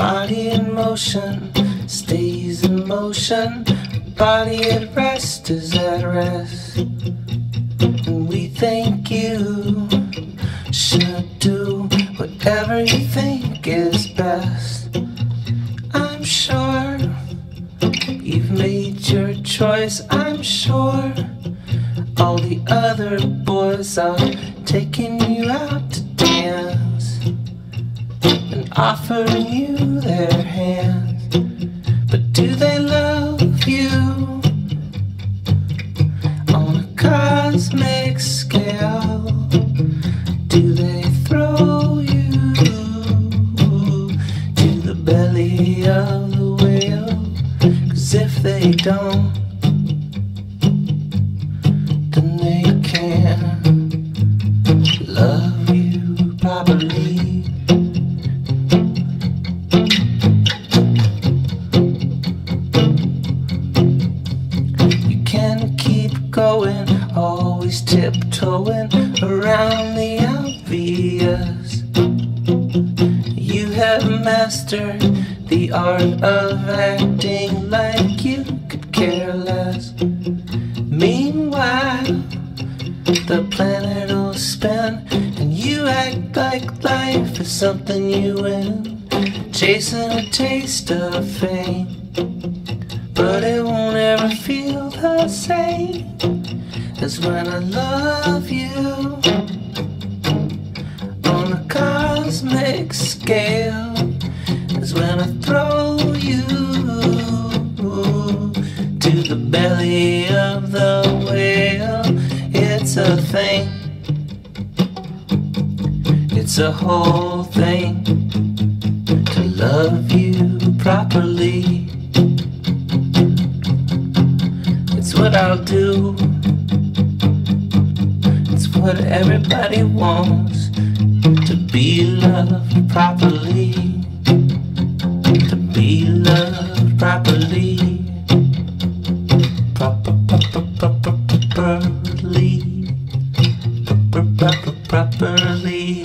Body in motion stays in motion. Body at rest is at rest. And we think you should do whatever you think is best. I'm sure you've made your choice. I'm sure all the other boys are taking you out offering you their hands. But do they love you on a cosmic scale? Do they throw you to the belly of the whale? Cause if they don't, tiptoeing around the obvious. You have mastered the art of acting like you could care less. Meanwhile, the planet will spin, and you act like life is something you win, chasing a taste of fame. But it won't ever feel the same as when I love you on a cosmic scale. As when I throw you to the belly of the whale. It's a thing, it's a whole thing to love you properly. It's what I'll do what everybody wants to be loved properly, to be loved properly, Properly. properly, properly.